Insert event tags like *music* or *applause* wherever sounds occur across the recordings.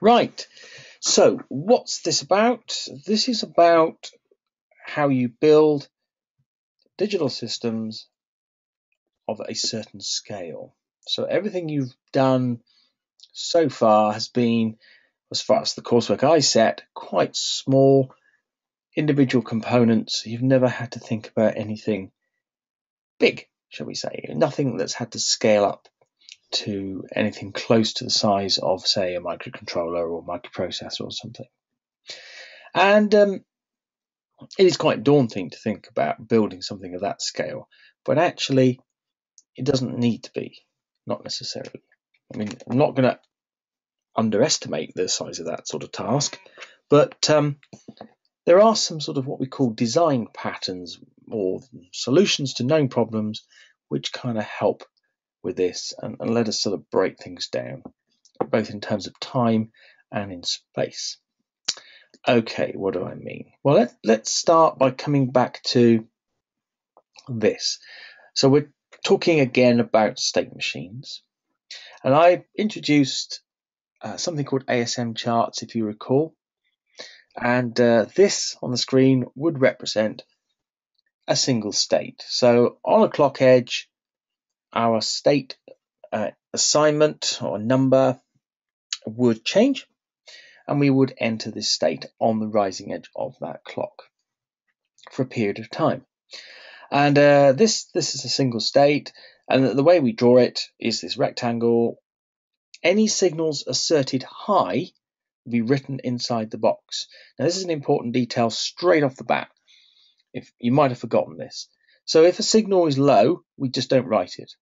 Right. So, what's this about? This is about how you build digital systems of a certain scale. So, everything you've done so far has been, as far as the coursework I set, quite small individual components. You've never had to think about anything big, shall we say, nothing that's had to scale up to anything close to the size of, say, a microcontroller or microprocessor or something. And um, it is quite daunting to think about building something of that scale, but actually, it doesn't need to be, not necessarily. I mean, I'm not going to underestimate the size of that sort of task, but um, there are some sort of what we call design patterns or solutions to known problems which kind of help with this and, and let us sort of break things down, both in terms of time and in space. Okay, what do I mean? Well, let, let's start by coming back to this. So we're talking again about state machines. And I introduced uh, something called ASM charts, if you recall. And uh, this on the screen would represent a single state. So on a clock edge, our state uh, assignment or number would change and we would enter this state on the rising edge of that clock for a period of time. And uh, this this is a single state, and the way we draw it is this rectangle. Any signals asserted high will be written inside the box. Now this is an important detail straight off the bat. If you might have forgotten this, so if a signal is low, we just don't write it.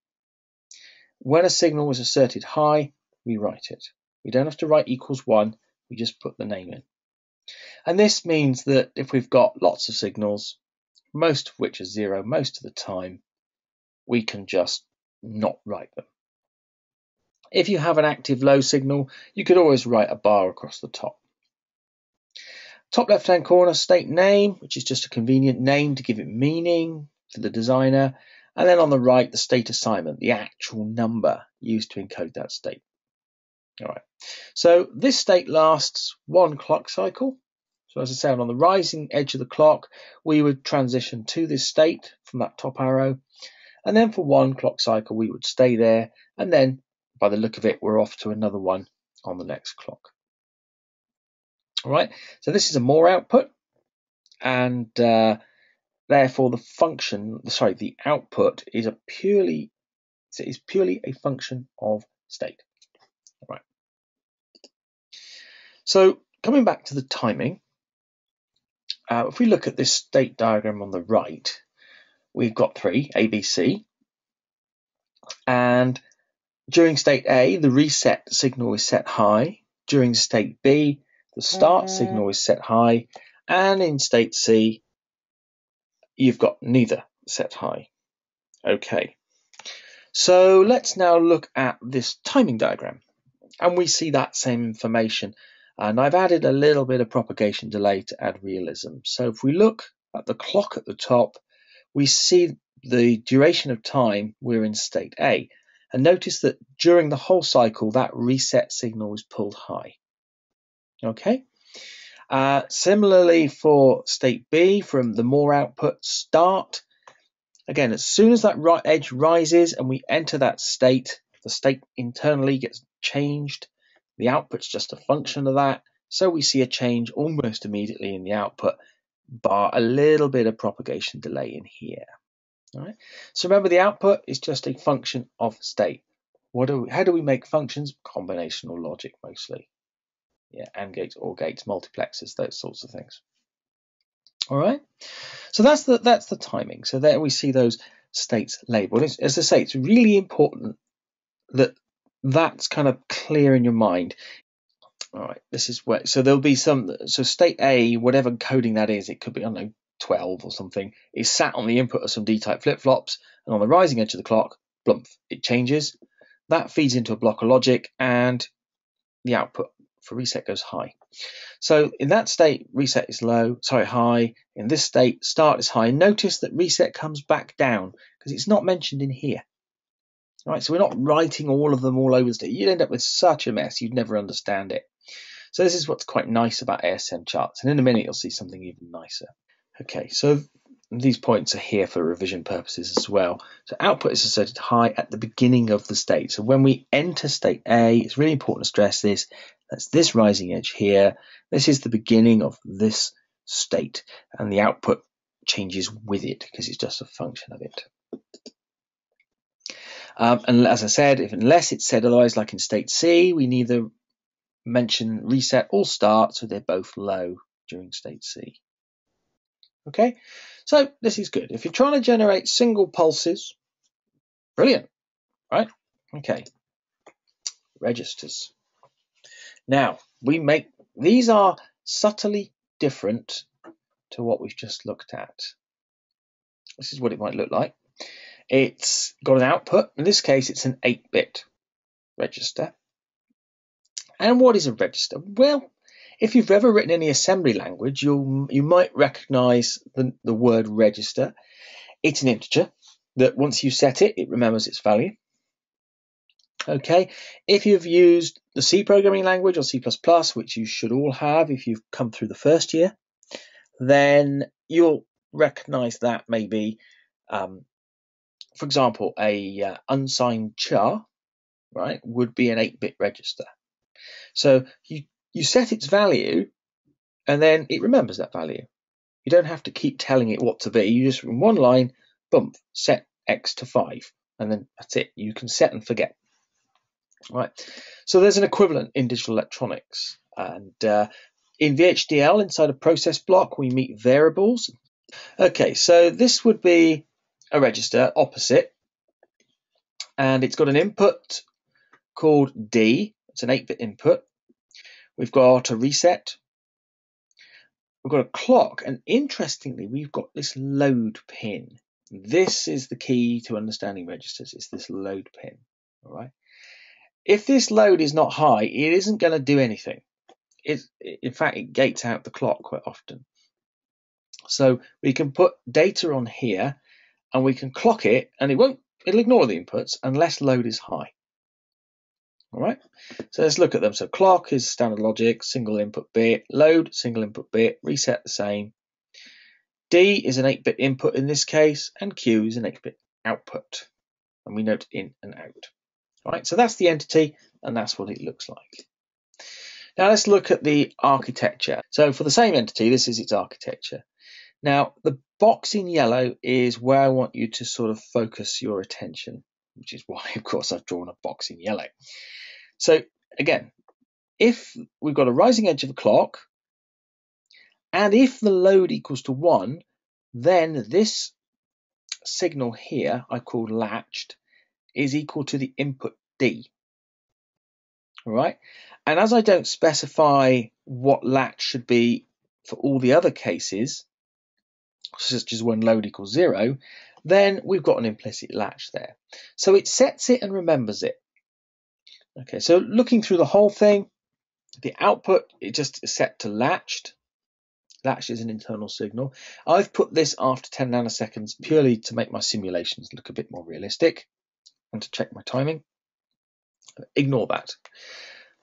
When a signal is asserted high, we write it. We don't have to write equals 1, we just put the name in. And this means that if we've got lots of signals, most of which are zero most of the time, we can just not write them. If you have an active low signal, you could always write a bar across the top. Top left hand corner, state name, which is just a convenient name to give it meaning for the designer. And then on the right, the state assignment, the actual number used to encode that state. All right. So this state lasts one clock cycle. So as I said, on the rising edge of the clock, we would transition to this state from that top arrow. And then for one clock cycle, we would stay there. And then by the look of it, we're off to another one on the next clock. All right. So this is a Moore output. And uh, Therefore, the function, sorry, the output is a purely is purely a function of state. Right. So coming back to the timing, uh, if we look at this state diagram on the right, we've got three, A, B, C. And during state A, the reset signal is set high. During state B, the start mm-hmm. signal is set high. And in state C, you've got neither set high. Okay, so let's now look at this timing diagram. And we see that same information. And I've added a little bit of propagation delay to add realism. So if we look at the clock at the top, we see the duration of time we're in state A. And notice that during the whole cycle, that reset signal is pulled high. Okay, uh, similarly for state B from the Moore output start, again, as soon as that right edge rises and we enter that state, the state internally gets changed. The output's just a function of that. So we see a change almost immediately in the output, bar a little bit of propagation delay in here. All right. So remember the output is just a function of state. What do we, how do we make functions? Combinational logic mostly yeah, AND gates, OR gates, multiplexers, those sorts of things. All right, so that's the that's the timing. So there we see those states labeled. As, I say, it's really important that that's kind of clear in your mind. All right, this is where so there'll be some so state A, whatever coding that is, it could be I don't know 12 or something, is sat on the input of some D-type flip-flops, and on the rising edge of the clock, blumph, it changes. That feeds into a block of logic, and the output for reset goes high. So in that state, reset is low, sorry, high. In this state, start is high. Notice that reset comes back down because it's not mentioned in here. All right, so we're not writing all of them all over the state. You'd end up with such a mess, you'd never understand it. So this is what's quite nice about ASM charts. And in a minute, you'll see something even nicer. Okay, so these points are here for revision purposes as well. So output is asserted high at the beginning of the state. So when we enter state A, it's really important to stress this. That's this rising edge here. This is the beginning of this state and the output changes with it because it's just a function of it. Um, and as I said, if unless it's said otherwise, like in state C, we neither mention reset or start, so they're both low during state C. Okay, so this is good. If you're trying to generate single pulses, brilliant, right? Okay, registers. Now, we make, these are subtly different to what we've just looked at. This is what it might look like. It's got an output. In this case, it's an 8-bit register. And what is a register? Well, if you've ever written any assembly language, you'll you might recognize the, the word register. It's an integer that once you set it, it remembers its value. Okay, if you've used the C programming language or C++, which you should all have if you've come through the first year, then you'll recognize that maybe, um, for example, a uh, unsigned char, right, would be an 8-bit register. So you, you set its value and then it remembers that value. You don't have to keep telling it what to be. You just in one line, bump, set X to 5, and then that's it. You can set and forget. Right. So there's an equivalent in digital electronics. And uh, in VHDL, inside a process block, we meet variables. Okay, so this would be a register opposite, and it's got an input called D. It's an 8-bit input. We've got a reset. We've got a clock, and interestingly, we've got this load pin. This is the key to understanding registers. It's this load pin. All right. If this load is not high, it isn't going to do anything it, in fact, it gates out the clock quite often. So we can put data on here and we can clock it and it won't, it'll ignore the inputs unless load is high. All right, so let's look at them. So clock is standard logic, single input bit, load, single input bit, reset the same. D is an 8-bit input in this case, and Q is an 8-bit output. And we note in and out. Right, so that's the entity, and that's what it looks like. Now let's look at the architecture. So for the same entity, this is its architecture. Now the box in yellow is where I want you to sort of focus your attention, which is why *laughs* of course I've drawn a box in yellow. So again, if we've got a rising edge of a clock, and if the load equals to one, then this signal here, I call latched, is equal to the input D. All right. And as I don't specify what latch should be for all the other cases, such as when load equals zero, then we've got an implicit latch there. So it sets it and remembers it. Okay, so looking through the whole thing, the output it just is set to latched. Latched is an internal signal. I've put this after 10 nanoseconds purely to make my simulations look a bit more realistic and to check my timing. Ignore that.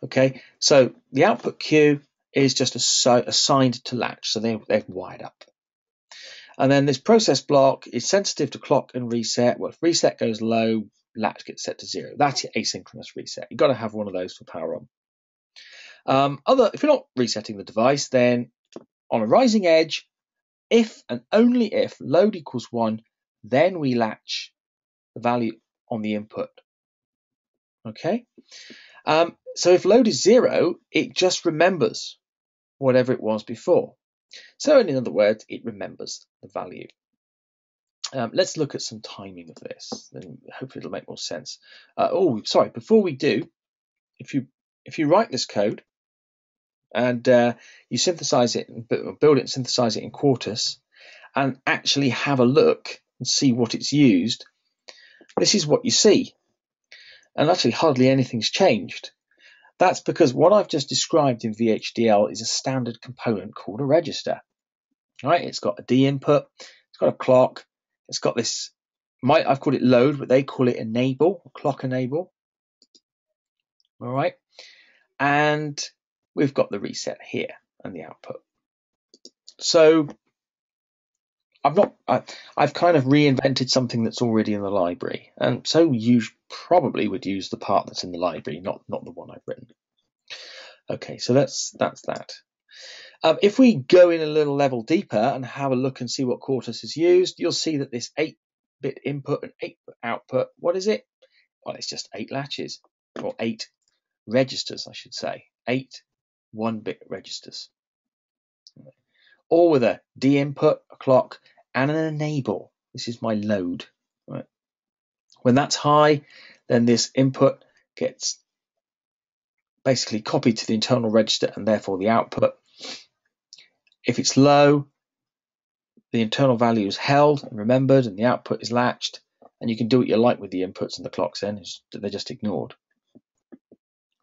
Okay, so the output Q is just assigned to latch, so they, they've wired up. And then this process block is sensitive to clock and reset. Well, if reset goes low, latch gets set to zero. That's asynchronous reset. You've got to have one of those for power on. Um, other, if you're not resetting the device, then on a rising edge, if and only if load equals one, then we latch the value on the input. Okay. Um, so if load is zero, it just remembers whatever it was before. So in other words, it remembers the value. Um, let's look at some timing of this, then hopefully it'll make more sense. Uh, oh, sorry, before we do, if you if you write this code and uh, you synthesize it and build it and synthesize it in Quartus and actually have a look and see what it's used, this is what you see. And actually hardly anything's changed. That's because what I've just described in VHDL is a standard component called a register. Right? It's got a D input, it's got a clock, it's got this, my, I've called it load, but they call it enable, clock enable. All right. And we've got the reset here and the output. So I've not, I, have kind of reinvented something that's already in the library. And so you probably would use the part that's in the library, not, not the one I've written. Okay, so that's, that's that. Um, if we go in a little level deeper and have a look and see what Quartus has used, you'll see that this 8-bit input and 8-bit output, what is it? Well, it's just 8 latches, or 8 registers, I should say. 8 1-bit registers. All with a D input, a clock, and an enable. This is my load. Right. When that's high, then this input gets basically copied to the internal register and therefore the output. If it's low, the internal value is held and remembered and the output is latched and you can do what you like with the inputs and the clocks then, they're just ignored.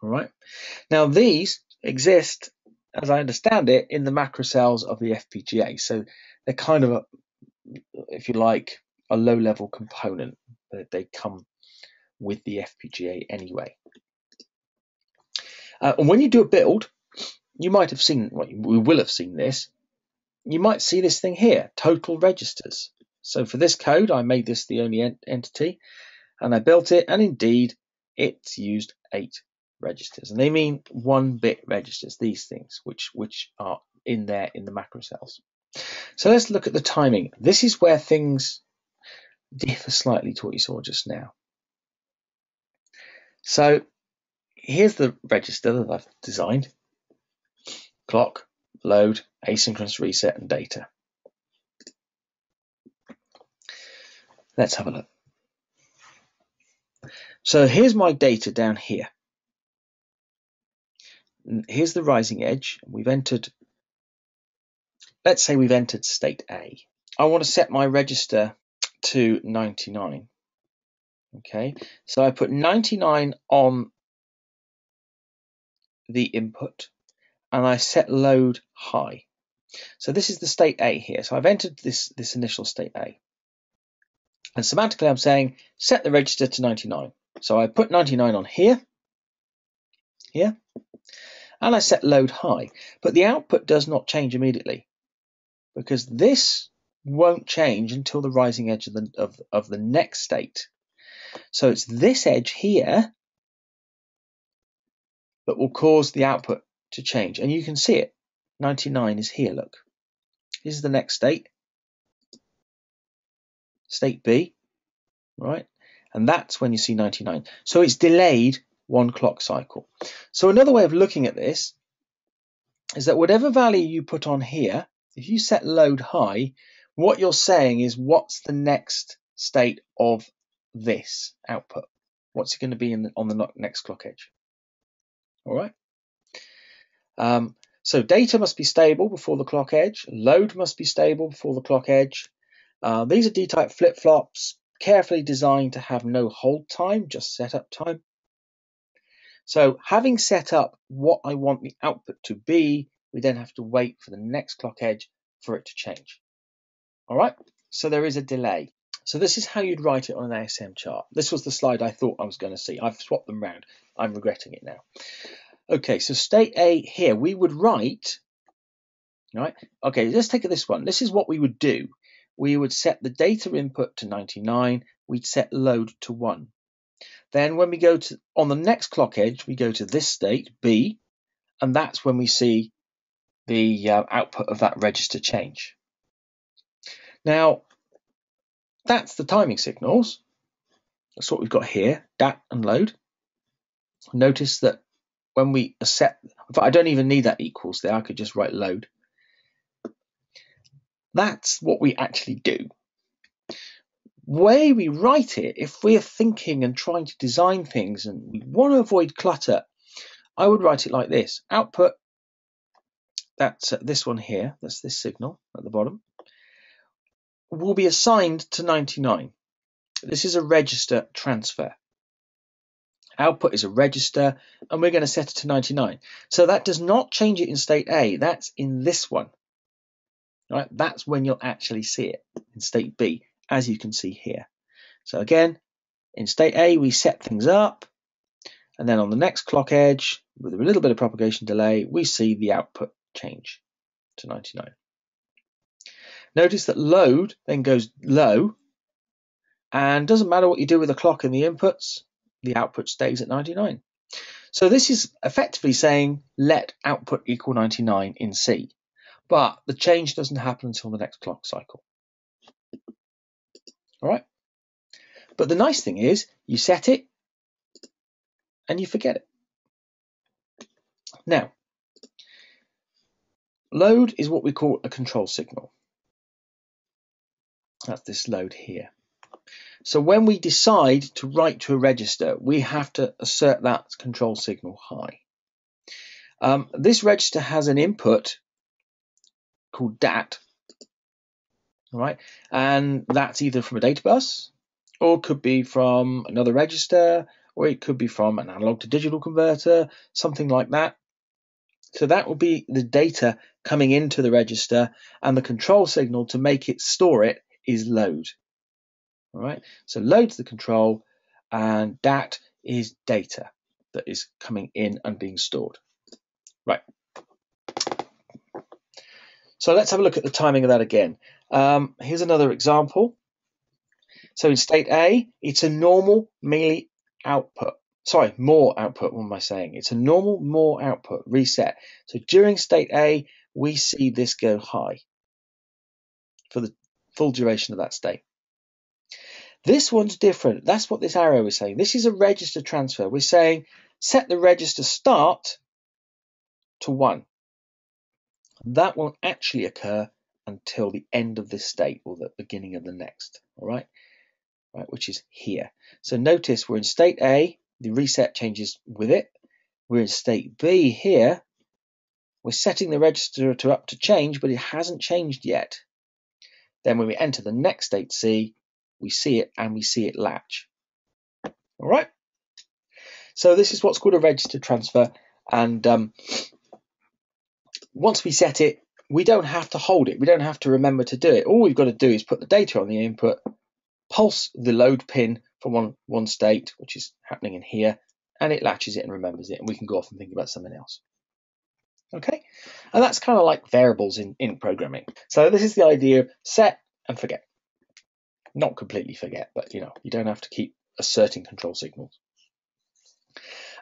All right. Now these exist, as I understand it, in the macro cells of the FPGA. So they're kind of a, if you like, a low level component. They come with the FPGA anyway. Uh, and when you do a build, you might have seen, well, we will have seen this. You might see this thing here, total registers. So for this code, I made this the only ent entity and I built it. And indeed, it's used eight registers. And they mean one bit registers, these things, which, which are in there in the macro cells. So let's look at the timing. This is where things differ slightly to what you saw just now. So here's the register that I've designed. Clock, load, asynchronous reset, and data. Let's have a look. So here's my data down here. Here's the rising edge. We've entered let's say we've entered state A. I want to set my register to 99. Okay, so I put 99 on the input and I set load high. So this is the state A here. So I've entered this, this initial state A. And semantically I'm saying set the register to 99. So I put 99 on here, here, and I set load high. But the output does not change immediately because this won't change until the rising edge of the, of, of the next state. So it's this edge here that will cause the output to change. And you can see it. 99 is here, look. This is the next state. State B, right? And that's when you see 99. So it's delayed one clock cycle. So another way of looking at this is that whatever value you put on here if you set load high, what you're saying is what's the next state of this output? What's it going to be the, on the next clock edge? All right. Um, so data must be stable before the clock edge. Load must be stable before the clock edge. Uh, these are D-type flip-flops, carefully designed to have no hold time, just setup time. So having set up what I want the output to be, we then have to wait for the next clock edge for it to change. All right, so there is a delay. So this is how you'd write it on an ASM chart. This was the slide I thought I was going to see. I've swapped them round. I'm regretting it now. Okay, so state A here, we would write, right? Okay, let's take this one. This is what we would do. We would set the data input to 99. We'd set load to 1. Then when we go to on the next clock edge, we go to this state, B, and that's when we see the uh, output of that register change. Now, that's the timing signals. That's what we've got here, dat and load. Notice that when we set, I don't even need that equals there, I could just write load. That's what we actually do. Way we write it, if we're thinking and trying to design things and we want to avoid clutter, I would write it like this. Output that's uh, this one here, that's this signal at the bottom, will be assigned to 99. This is a register transfer. Output is a register, and we're going to set it to 99. So that does not change it in state A, that's in this one. Right, that's when you'll actually see it in state B, as you can see here. So again, in state A, we set things up, And then on the next clock edge, with a little bit of propagation delay, we see the output change to 99. Notice that load then goes low and doesn't matter what you do with the clock and the inputs, the output stays at 99. So this is effectively saying let output equal 99 in C, but the change doesn't happen until the next clock cycle. All right. But the nice thing is you set it and you forget it. Now, load is what we call a control signal. That's this load here. So when we decide to write to a register, we have to assert that control signal high. Um, this register has an input called DAT, right? And that's either from a data bus, or could be from another register, or it could be from an analog to digital converter, something like that. So that will be the data coming into the register, and the control signal to make it store it is load. All right, so load's the control, and that is data that is coming in and being stored. Right. So let's have a look at the timing of that again. Um, here's another example. So in state A, it's a normal Mealy output. Sorry, Moore output. What am I saying? It's a normal Moore output reset. So during state A, we see this go high for the full duration of that state. This one's different. That's what this arrow is saying. This is a register transfer. We're saying set the register start to 1. That won't actually occur until the end of this state or the beginning of the next. All right, right, which is here. So notice we're in state A. The reset changes with it. We're in state B here. We're setting the register to up to change, but it hasn't changed yet. Then when we enter the next state C, we see it and we see it latch. All right. So this is what's called a register transfer. And um, once we set it, we don't have to hold it. We don't have to remember to do it. All we've got to do is put the data on the input, pulse the load pin from one, one state, which is happening in here, and it latches it and remembers it. And we can go off and think about something else. Okay, and that's kind of like variables in, in programming. So this is the idea of set and forget not completely forget, but you know, you don't have to keep asserting control signals.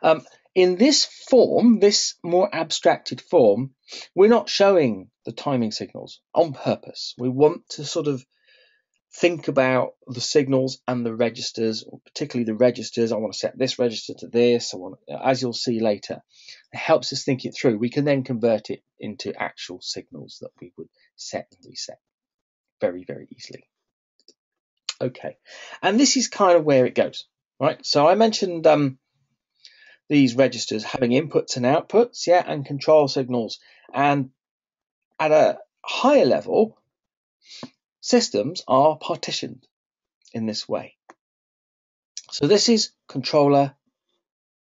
Um, in this form, this more abstracted form, we're not showing the timing signals on purpose. We want to sort of think about the signals and the registers, particularly the registers. I want to set this register to this. I want, as you'll see later, it helps us think it through. We can then convert it into actual signals that we would set and reset very, very easily. Okay, and this is kind of where it goes, right? So I mentioned um, these registers having inputs and outputs, yeah, and control signals. And at a higher level, systems are partitioned in this way. So this is controller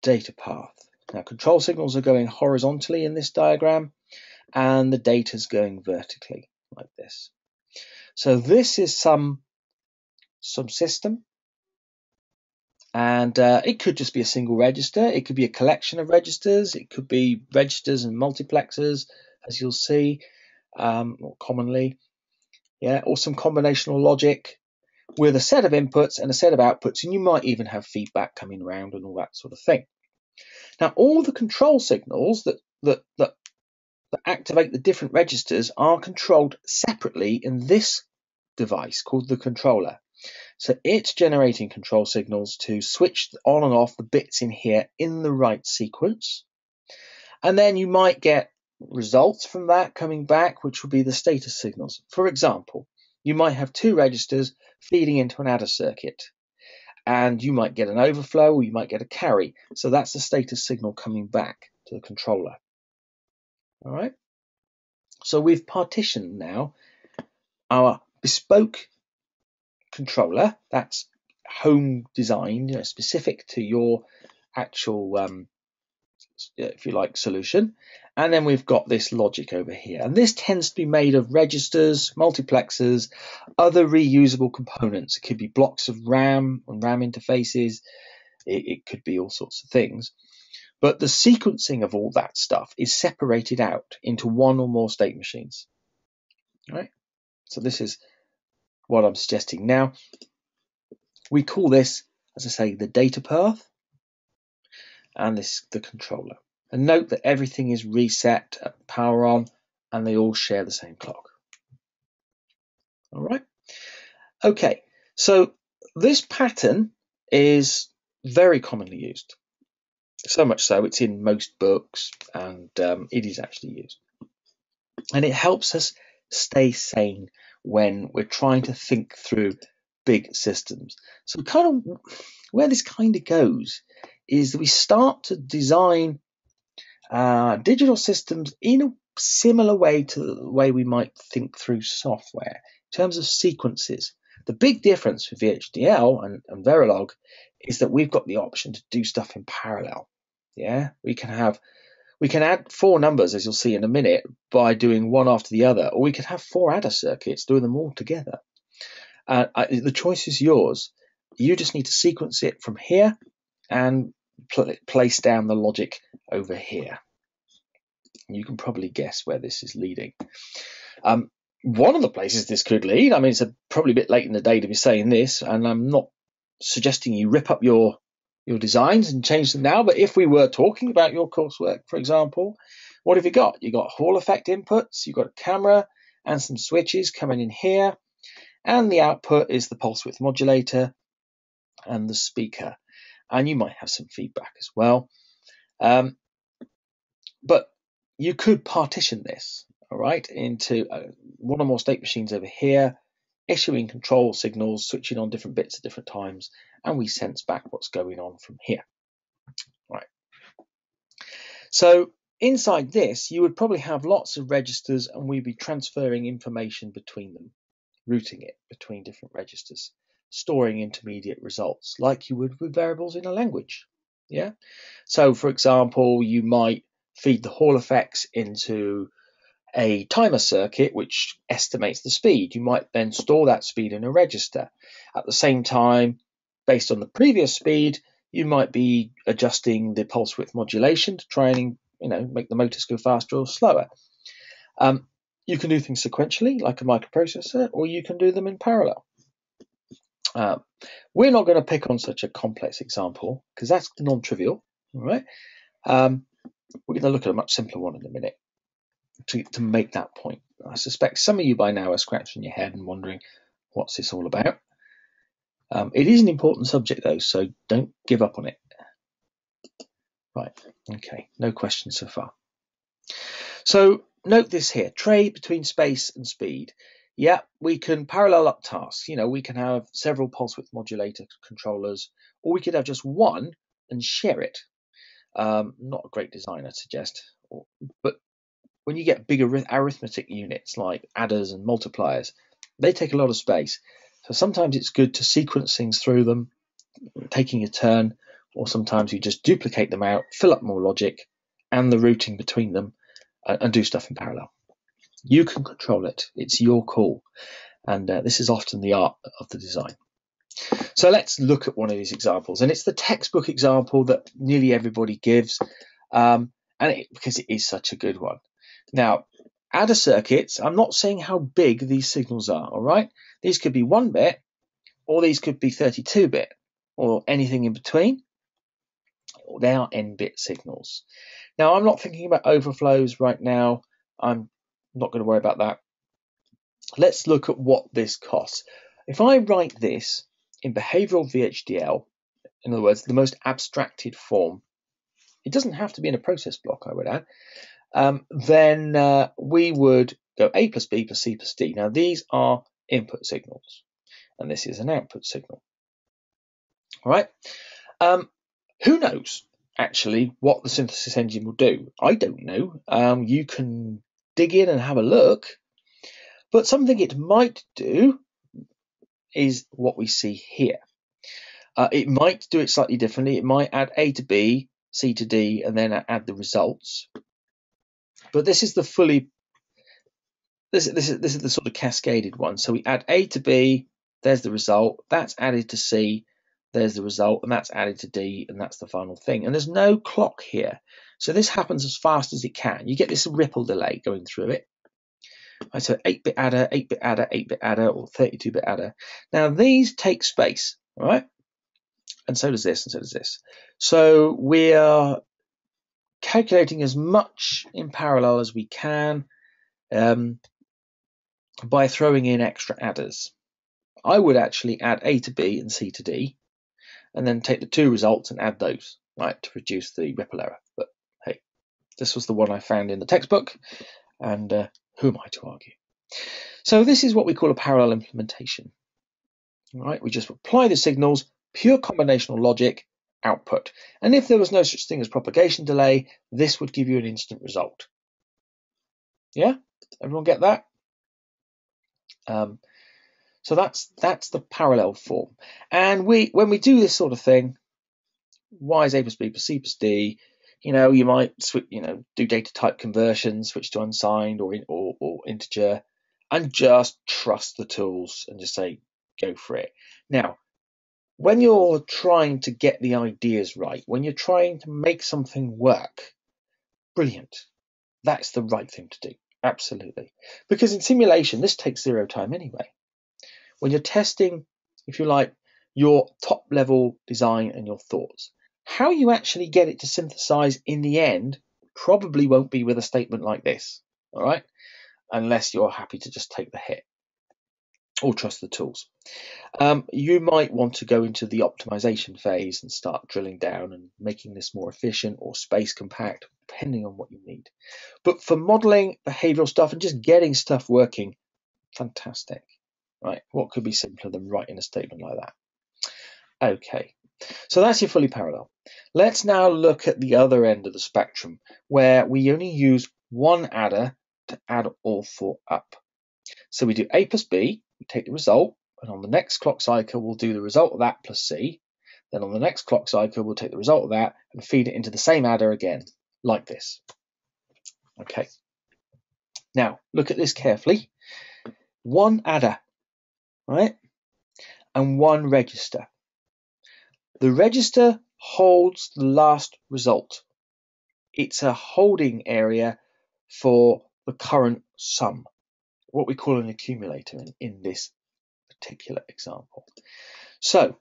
data path. Now control signals are going horizontally in this diagram and the data is going vertically like this. So this is some some system And uh, it could just be a single register. It could be a collection of registers. It could be registers and multiplexers, as you'll see, um, more commonly. Yeah, or some combinational logic with a set of inputs and a set of outputs, and you might even have feedback coming around and all that sort of thing. Now, all the control signals that that that, that activate the different registers are controlled separately in this device called the controller. So it's generating control signals to switch on and off the bits in here in the right sequence. And then you might get results from that coming back, which will be the status signals. For example, you might have two registers feeding into an adder circuit. And you might get an overflow or you might get a carry. So that's the status signal coming back to the controller. All right. So we've partitioned now our bespoke controller that's home designed, you know, specific to your actual, um, if you like, solution. And then we've got this logic over here. And this tends to be made of registers, multiplexers, other reusable components. It could be blocks of RAM and RAM interfaces, It, it could be all sorts of things. But the sequencing of all that stuff is separated out into one or more state machines. Right? So this is what I'm suggesting. Now, we call this, as I say, the data path, and this the controller. And note that everything is reset at power on, and they all share the same clock. All right. Okay, so this pattern is very commonly used. So much so, it's in most books and um, it is actually used. And it helps us stay sane when we're trying to think through big systems. So, kind of where this kind of goes is that we start to design uh, digital systems in a similar way to the way we might think through software in terms of sequences. The big difference with VHDL and, and Verilog is that we've got the option to do stuff in parallel. Yeah, we can have we can add four numbers, as you'll see in a minute, by doing one after the other, or we could have four adder circuits doing them all together. Uh, I, the choice is yours. You just need to sequence it from here and pl- place down the logic over here. You can probably guess where this is leading. Um, one of the places this could lead, I mean, it's a, probably a bit late in the day to be saying this, and I'm not suggesting you rip up your your designs and change them now. But if we were talking about your coursework, for example, what have you got? You got Hall effect inputs, you've got a camera and some switches coming in here, and the output is the pulse width modulator and the speaker, and you might have some feedback as well. Um, but you could partition this, all right, into uh, one or more state machines over here, issuing control signals, switching on different bits at different times, and we sense back what's going on from here. Right. So inside this, you would probably have lots of registers and we'd be transferring information between them, routing it between different registers, storing intermediate results like you would with variables in a language. Yeah. So for example, you might feed the Hall effects into a timer circuit which estimates the speed. You might then store that speed in a register. At the same time, based on the previous speed, you might be adjusting the pulse width modulation to try and you know make the motors go faster or slower. Um, you can do things sequentially, like a microprocessor, or you can do them in parallel. Uh, we're not going to pick on such a complex example because that's non-trivial, right? Um, we're going to look at a much simpler one in a minute to, to make that point. I suspect some of you by now are scratching your head and wondering what's this all about. Um, it is an important subject though, so don't give up on it. Right, okay, no questions so far. So note this here, trade between space and speed. Yeah, we can parallel up tasks. You know, we can have several pulse width modulator controllers, or we could have just one and share it. Um, not a great design, I'd suggest. But when you get bigger arithmetic units like adders and multipliers, they take a lot of space. So sometimes it's good to sequence things through them, taking a turn, or sometimes you just duplicate them out, fill up more logic and the routing between them, and do stuff in parallel. You can control it. It's your call. And uh, this is often the art of the design. So let's look at one of these examples. And it's the textbook example that nearly everybody gives, um, and it, because it is such a good one. Now, adder circuits, I'm not saying how big these signals are, all right? These could be 1 bit, or these could be 32 bit, or anything in between. They are n bit signals. Now, I'm not thinking about overflows right now. I'm not going to worry about that. Let's look at what this costs. If I write this in behavioral VHDL, in other words, the most abstracted form, it doesn't have to be in a process block, I would add um, then uh, we would go A plus B plus C plus D. Now these are input signals, and this is an output signal. All right. Um, who knows actually what the synthesis engine will do? I don't know. Um, you can dig in and have a look, but something it might do is what we see here. Uh, it might do it slightly differently. It might add A to B, C to D, and then add the results. But this is the fully this, this is this is the sort of cascaded one. So we add A to B, there's the result, that's added to C, there's the result, and that's added to D, and that's the final thing. And there's no clock here. So this happens as fast as it can. You get this ripple delay going through it. Right, so 8-bit adder, 8-bit adder, 8-bit adder, or 32-bit adder. Now these take space, right? And so does this, and so does this. So we are calculating as much in parallel as we can um, by throwing in extra adders. I would actually add A to B and C to D, and then take the two results and add those, right, to produce the ripple error. But this was the one I found in the textbook, and uh, who am I to argue? So this is what we call a parallel implementation. Right, we just apply the signals, pure combinational logic, output. And if there was no such thing as propagation delay, this would give you an instant result. Yeah, everyone get that? Um, so that's that's the parallel form. And we when we do this sort of thing, y is a plus b plus c plus d. You know, you might switch, you know, do data type conversion, switch to unsigned or in, or, or integer, and just trust the tools and just say go for it. Now, when you're trying to get the ideas right, when you're trying to make something work, brilliant. That's the right thing to do. Absolutely. Because in simulation, this takes zero time anyway when you're testing, if you like, your top level design and your thoughts, how you actually get it to synthesize in the end probably won't be with a statement like this, all right? Unless you're happy to just take the hit or trust the tools. Um, you might want to go into the optimization phase and start drilling down and making this more efficient or space compact, depending on what you need. But for modeling behavioral stuff and just getting stuff working, fantastic. Right, what could be simpler than writing a statement like that? Okay, so that's your fully parallel. Let's now look at the other end of the spectrum where we only use one adder to add all four up. So we do A plus B, we take the result, and on the next clock cycle we'll do the result of that plus C. Then on the next clock cycle we'll take the result of that and feed it into the same adder again, like this. Okay. Now look at this carefully. One adder right? And one register. The register holds the last result. It's a holding area for the current sum, what we call an accumulator in, in this particular example. So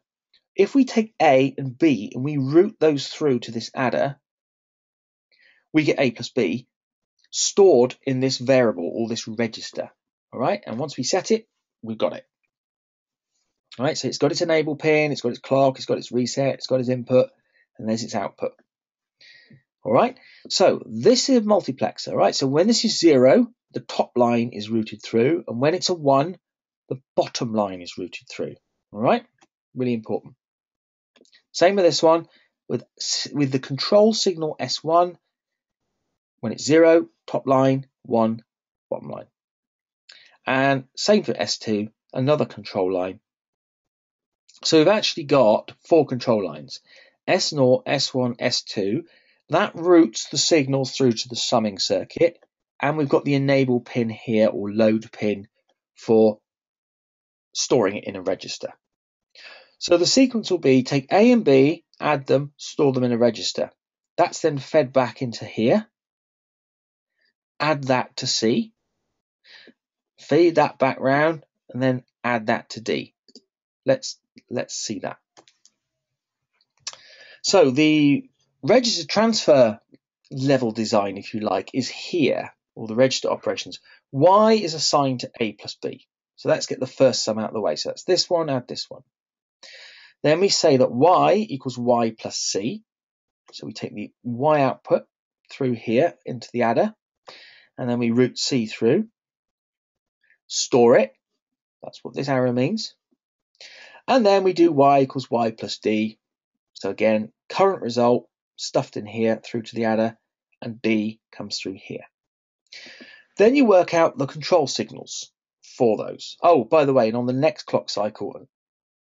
if we take A and B and we route those through to this adder, we get A plus B stored in this variable or this register. All right, and once we set it, we've got it. All right, so it's got its enable pin, it's got its clock, it's got its reset, it's got its input, and there's its output. All right, so this is a multiplexer, right? So when this is zero, the top line is routed through, and when it's a one, the bottom line is routed through. All right, really important. Same with this one, with, with the control signal S1, when it's zero, top line, one, bottom line. And same for S2, another control line, so we've actually got four control lines, S0, S1, S2. That routes the signals through to the summing circuit. And we've got the enable pin here or load pin for storing it in a register. So the sequence will be take A and B, add them, store them in a register. That's then fed back into here. Add that to C. Feed that back round and then add that to D. Let's let's see that. So the register transfer level design, if you like, is here, or the register operations. Y is assigned to A plus B. So let's get the first sum out of the way. So that's this one, add this one. Then we say that Y equals Y plus C. So we take the Y output through here into the adder, and then we route C through, store it. That's what this arrow means. And then we do y equals y plus d. So again, current result stuffed in here through to the adder, and d comes through here. Then you work out the control signals for those. Oh, by the way, and on the next clock cycle,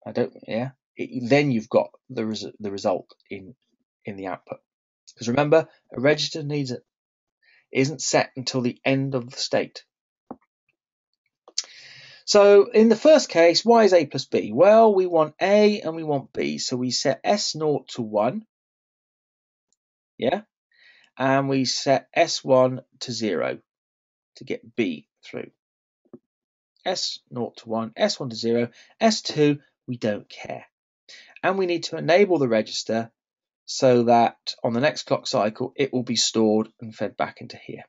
I don't, yeah, it, then you've got the, res the result in, in the output. Because remember, a register needs it isn't set until the end of the state. So in the first case, y is a plus b. Well, we want a and we want b. So we set s naught to 1. Yeah. And we set s1 to 0 to get b through. s0 to 1, s1 to 0, s2, we don't care. And we need to enable the register so that on the next clock cycle, it will be stored and fed back into here.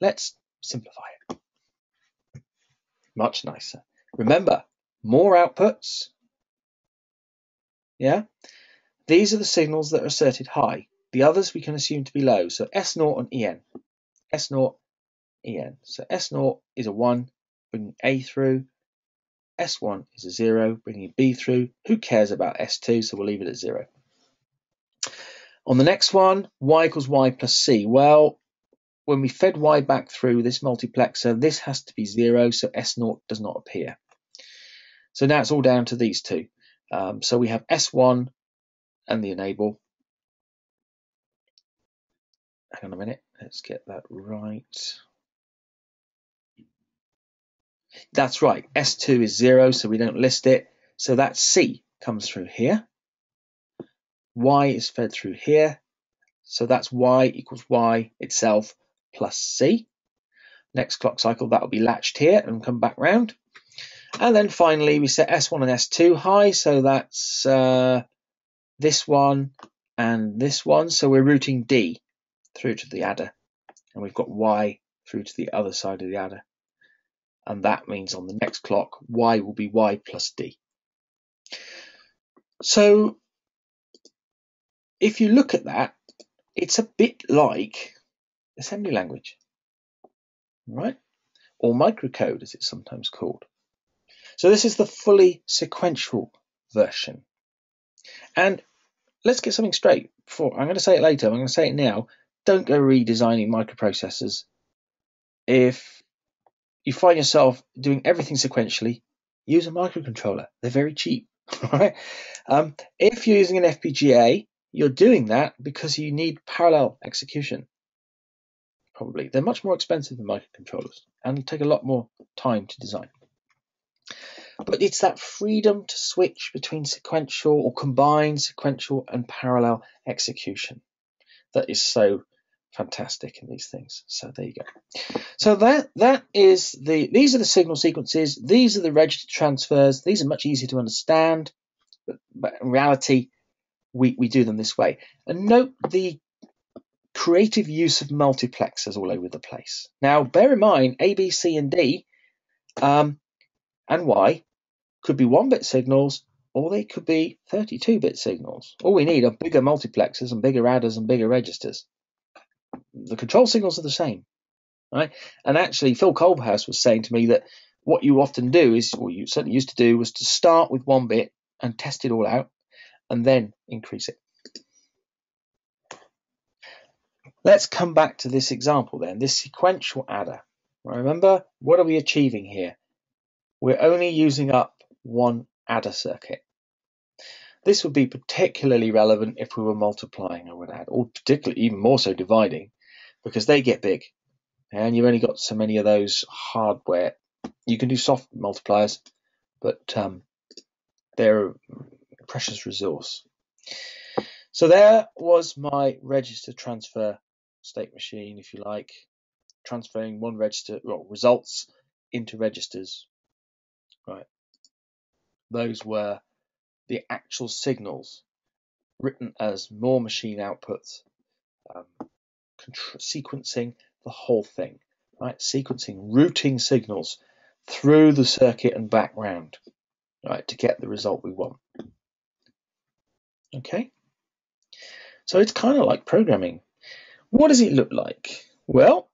Let's simplify it. Much nicer. Remember, Moore outputs. Yeah. These are the signals that are asserted high. The others we can assume to be low. So S0 and EN. S0, EN. So S0 is a 1, bringing A through. S1 is a 0, bringing B through. Who cares about S2, so we'll leave it at 0. On the next one, Y equals Y plus C. Well, when we fed Y back through this multiplexer, this has to be 0, so S0 does not appear. So now it's all down to these two. Um, so we have S1 and the enable. Hang on a minute, let's get that right. That's right, S2 is 0, so we don't list it. So that C comes through here. Y is fed through here. So that's Y equals Y itself plus C. Next clock cycle, that will be latched here and come back round. And then finally, we set S1 and S2 high. So that's uh, this one and this one. So we're routing D through to the adder. And we've got Y through to the other side of the adder and that means on the next clock y will be y plus d. So if you look at that, it's a bit like assembly language, right? Or microcode as it's sometimes called. So this is the fully sequential version. And let's get something straight before I'm going to say it later, I'm going to say it now. Don't go redesigning microprocessors if you find yourself doing everything sequentially, use a microcontroller. They're very cheap. *laughs* Right? Um, if you're using an FPGA, you're doing that because you need parallel execution. Probably. They're much more expensive than microcontrollers and take a lot more time to design. But it's that freedom to switch between sequential or combine sequential and parallel execution that is so fantastic in these things. So there you go. So that that is the these are the signal sequences. These are the register transfers. These are much easier to understand, but, but in reality, we we do them this way. And note the creative use of multiplexers all over the place. Now, bear in mind, A, B, C, and D, um, and Y could be one-bit signals, or they could be 32-bit signals. All we need are bigger multiplexers and bigger adders and bigger registers the control signals are the same, right? And actually, Phil Colbhouse was saying to me that what you often do is, or you certainly used to do, was to start with one bit and test it all out, and then increase it. Let's come back to this example then, this sequential adder. Remember, what are we achieving here? We're only using up one adder circuit. This would be particularly relevant if we were multiplying, I would add, or particularly even more so dividing, because they get big. And you've only got so many of those hardware. You can do soft multipliers, but um, they're a precious resource. So there was my register transfer state machine, if you like, transferring one register well, results into registers. Right. Those were the actual signals written as Moore machine outputs, um, sequencing the whole thing, right? Sequencing, routing signals through the circuit and back background, right, to get the result we want. Okay, so it's kind of like programming. What does it look like? Well,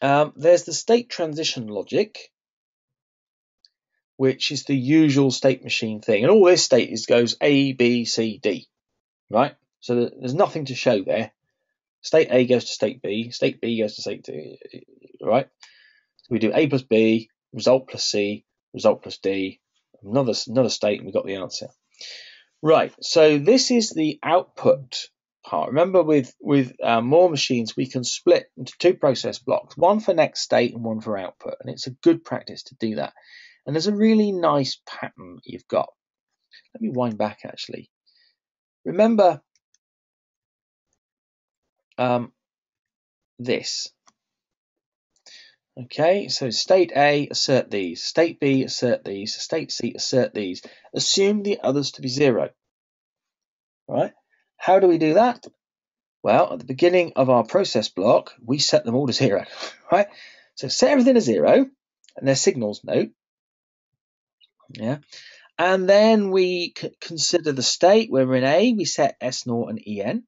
um, there's the state transition logic, which is the usual state machine thing. And all this state is goes A, B, C, D, right? So there's nothing to show there. State A goes to state B, state B goes to state D, right? So we do A plus B, result plus C, result plus D, another another state, and we've got the answer. Right. So this is the output part. Remember, with with uh, Moore machines, we can split into two process blocks, one for next state and one for output. And it's a good practice to do that. And there's a really nice pattern you've got. Let me wind back actually. Remember um, this. Okay, so state A, assert these. State B, assert these. State C, assert these. Assume the others to be zero. Right? How do we do that? Well, at the beginning of our process block, we set them all to zero. *laughs* Right? So set everything to zero, and their signals note. Yeah. And then we consider the state. When we're in A, we set S0 and EN.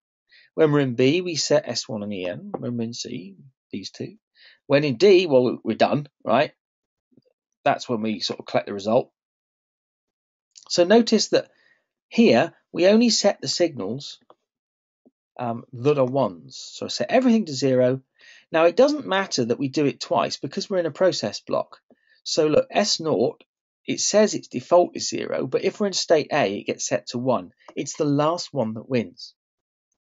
When we're in B, we set S1 and EN. When we're in C, these two. When in D, well, we're done, right? That's when we sort of collect the result. So notice that here we only set the signals um, that are ones. So I set everything to zero. Now it doesn't matter that we do it twice because we're in a process block. So look, S0, it says its default is zero, but if we're in state A, it gets set to one. It's the last one that wins,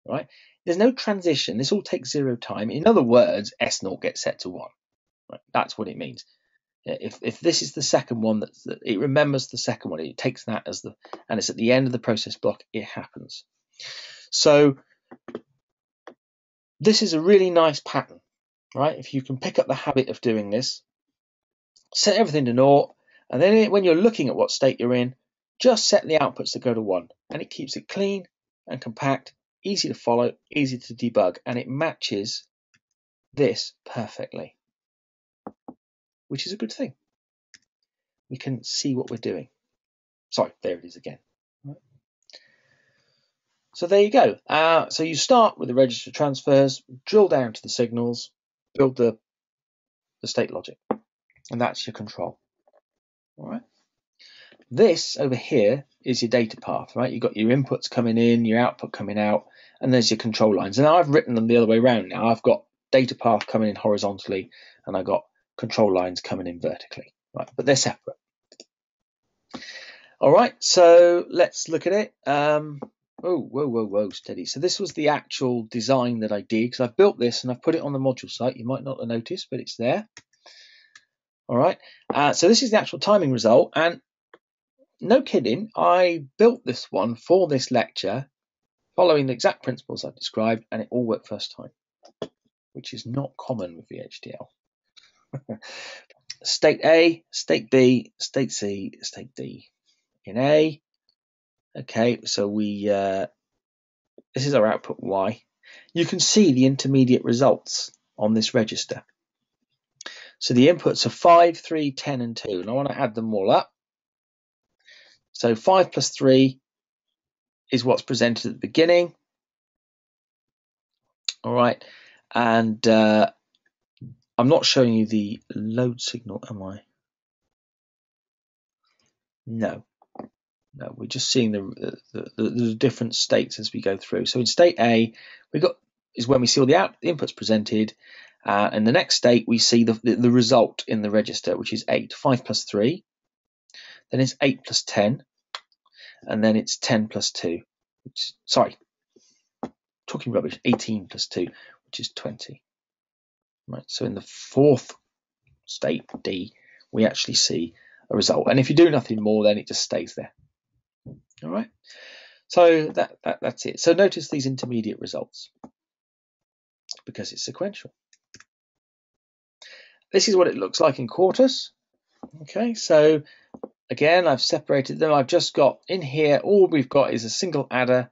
right? There's no transition. This all takes zero time. In other words, S0 gets set to 1. Right? That's what it means. If, if this is the second one, that it remembers the second one. It takes that as the, and it's at the end of the process block, it happens. So this is a really nice pattern, right? If you can pick up the habit of doing this, set everything to naught, and then when you're looking at what state you're in, just set the outputs to go to one, and it keeps it clean and compact easy to follow, easy to debug, and it matches this perfectly, which is a good thing. We can see what we're doing. Sorry, there it is again. So there you go. Uh, so you start with the register transfers, drill down to the signals, build the, the state logic, and that's your control. All right. This over here is your data path, right? You've got your inputs coming in, your output coming out, and there's your control lines. And I've written them the other way around now. I've got data path coming in horizontally, and I've got control lines coming in vertically, right? But they're separate. All right, so let's look at it. Um, oh, whoa, whoa, whoa, steady. So this was the actual design that I did because I've built this and I've put it on the module site. You might not have noticed, but it's there. All right, uh, so this is the actual timing result. And no kidding, I built this one for this lecture following the exact principles I've described, and it all worked first time, which is not common with VHDL. *laughs* state A, state B, state C, state D. In A, okay, so we, uh, this is our output Y. You can see the intermediate results on this register. So the inputs are 5, 3, 10, and 2, and I want to add them all up. So 5 plus 3 is what's presented at the beginning. All right, and uh, I'm not showing you the load signal, am I? No, no, we're just seeing the, the, the, the different states as we go through. So in state A, we got is when we see all the, out, the inputs presented. Uh, in the next state, we see the, the, the result in the register, which is 8. 5 plus 3. Then it's 8 plus 10 and then it's 10 plus 2, which, sorry, talking rubbish, 18 plus 2, which is 20. Right, so in the fourth state, D, we actually see a result. And if you do nothing more, then it just stays there. All right, so that, that that's it. So notice these intermediate results because it's sequential. This is what it looks like in Quartus. Okay, so Again, I've separated them. I've just got in here, all we've got is a single adder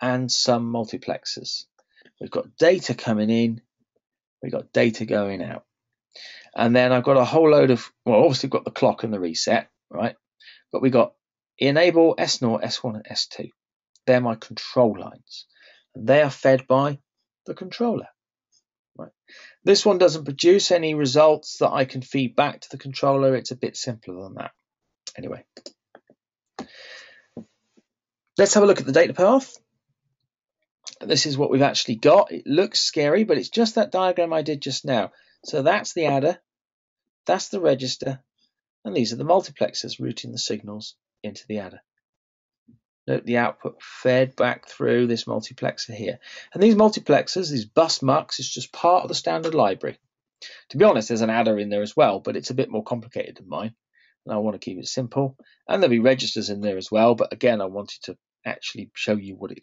and some multiplexers. We've got data coming in, we've got data going out. And then I've got a whole load of, well, obviously we've got the clock and the reset, right? But we've got enable S0, S1, and S2. They're my control lines. And they are fed by the controller. Right. This one doesn't produce any results that I can feed back to the controller. It's a bit simpler than that. Anyway, let's have a look at the data path. This is what we've actually got. It looks scary, but it's just that diagram I did just now. So that's the adder, that's the register, and these are the multiplexers routing the signals into the adder. Note the output fed back through this multiplexer here. And these multiplexers, these bus mux, is just part of the standard library. To be honest, there's an adder in there as well, but it's a bit more complicated than mine. And I want to keep it simple. And there'll be registers in there as well, but again, I wanted to actually show you what it,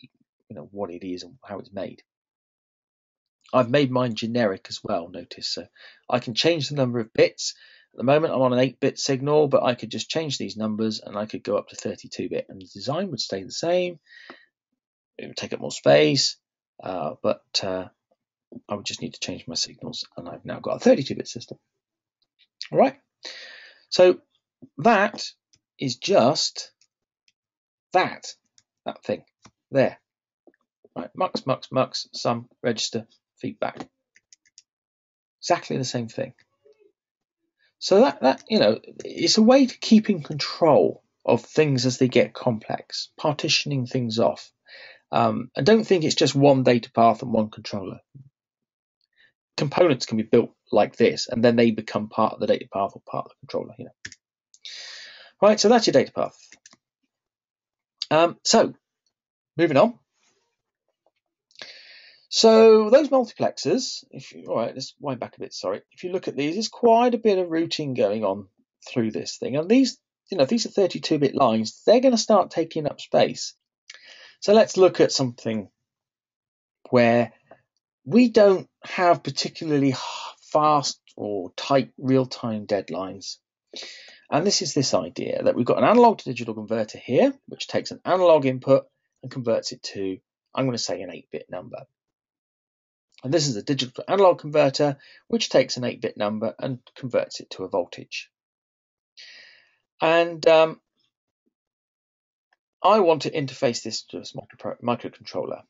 you know, what it is and how it's made. I've made mine generic as well, notice. So I can change the number of bits the moment I'm on an 8-bit signal, but I could just change these numbers and I could go up to 32-bit and the design would stay the same. It would take up more space, uh, but uh, I would just need to change my signals and I've now got a 32-bit system. All right, so that is just that, that thing there. Right, mux, mux, mux, sum, register, feedback. Exactly the same thing. So that, that you know, it's a way to keep in control of things as they get complex, partitioning things off. Um, and don't think it's just one data path and one controller. Components can be built like this, and then they become part of the data path or part of the controller. You know. Right, so that's your data path. Um, so, moving on. So those multiplexers, if you, all right, let's wind back a bit. Sorry, if you look at these, there's quite a bit of routing going on through this thing, and these, you know, these are 32-bit lines. They're going to start taking up space. So let's look at something where we don't have particularly fast or tight real-time deadlines. And this is this idea that we've got an analog to digital converter here, which takes an analog input and converts it to, I'm going to say an 8-bit number. And this is a digital to analog converter, which takes an 8-bit number and converts it to a voltage. And um, I want to interface this to a microcontroller.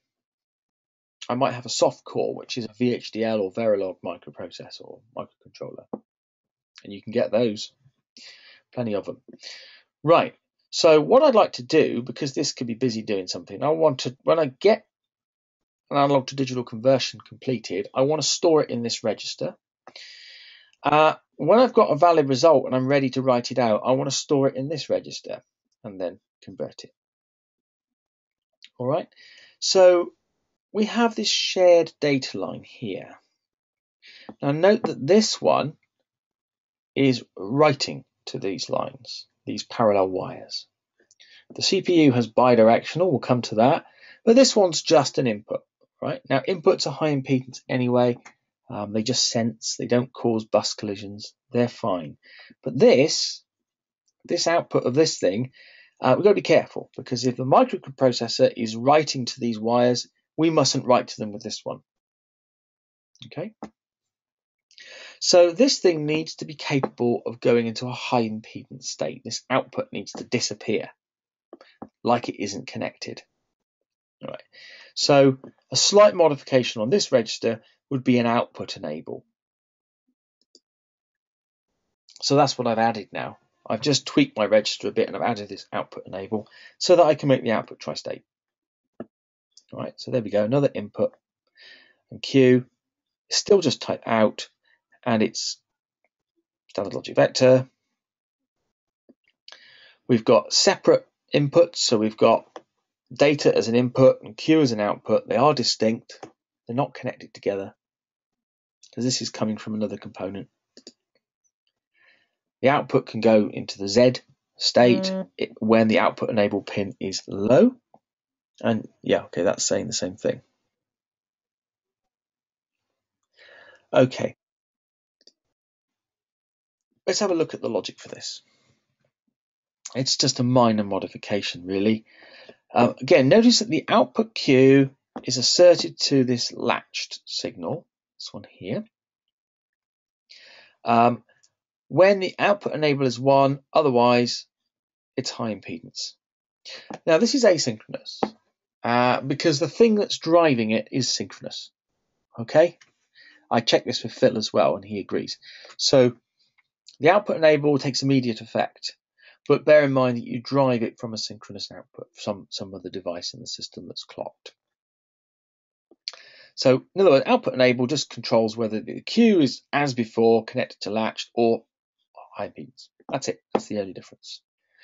I might have a soft core, which is a VHDL or Verilog microprocessor or microcontroller. And you can get those, plenty of them. Right, so what I'd like to do, because this could be busy doing something, I want to, when I get an analog to digital conversion completed, I want to store it in this register. Uh, when I've got a valid result and I'm ready to write it out, I want to store it in this register and then convert it. All right, so we have this shared data line here. Now note that this one is writing to these lines, these parallel wires. The CPU has bidirectional, we'll come to that, but this one's just an input right? Now inputs are high impedance anyway. Um, they just sense, they don't cause bus collisions. They're fine. But this, this output of this thing, uh, we've got to be careful because if the microprocessor is writing to these wires, we mustn't write to them with this one. Okay. So this thing needs to be capable of going into a high impedance state. This output needs to disappear like it isn't connected. All right. So a slight modification on this register would be an output enable. So that's what I've added now. I've just tweaked my register a bit and I've added this output enable so that I can make the output tri-state. All right, so there we go, another input and Q still just type out and it's standard logic vector. We've got separate inputs, so we've got data as an input and Q as an output, they are distinct. They're not connected together because this is coming from another component. The output can go into the Z state mm. it, when the output enable pin is low. And yeah, okay, that's saying the same thing. Okay. Let's have a look at the logic for this. It's just a minor modification, really. Uh, again, notice that the output Q is asserted to this latched signal, this one here. Um, when the output enable is 1, otherwise it's high impedance. Now this is asynchronous uh, because the thing that's driving it is synchronous. Okay, I checked this with Phil as well and he agrees. So the output enable takes immediate effect. But bear in mind that you drive it from a synchronous output, some, some other device in the system that's clocked. So in other words, output enable just controls whether the Q is as before connected to latched or high impedance. That's it. That's the only difference.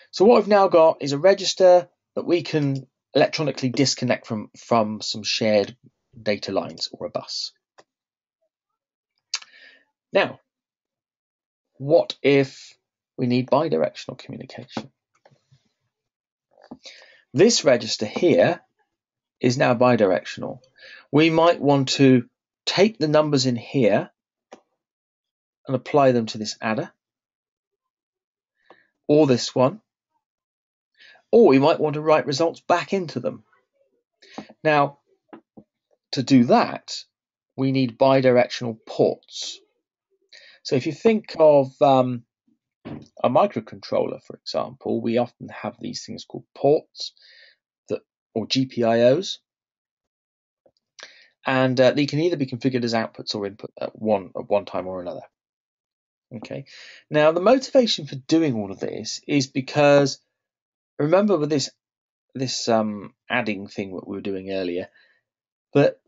So what we've now got is a register that we can electronically disconnect from, from some shared data lines or a bus. Now, what if we need bidirectional communication? This register here is now bidirectional. We might want to take the numbers in here and apply them to this adder or this one or we might want to write results back into them. Now to do that we need bidirectional ports. So if you think of um, a microcontroller, for example, we often have these things called ports that, or GPIOs, and uh, they can either be configured as outputs or input at one at one time or another. Okay. Now the motivation for doing all of this is because remember with this this um, adding thing that we were doing earlier, that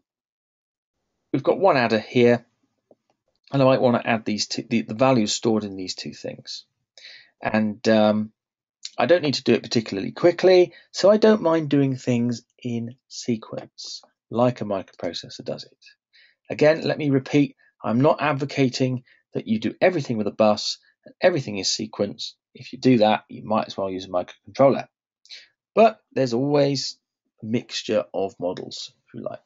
we've got one adder here and I might want to add these two, the, the values stored in these two things. And um, I don't need to do it particularly quickly, so I don't mind doing things in sequence, like a microprocessor does it. Again, let me repeat, I'm not advocating that you do everything with a bus and everything is sequence. If you do that, you might as well use a microcontroller. But there's always a mixture of models, if you like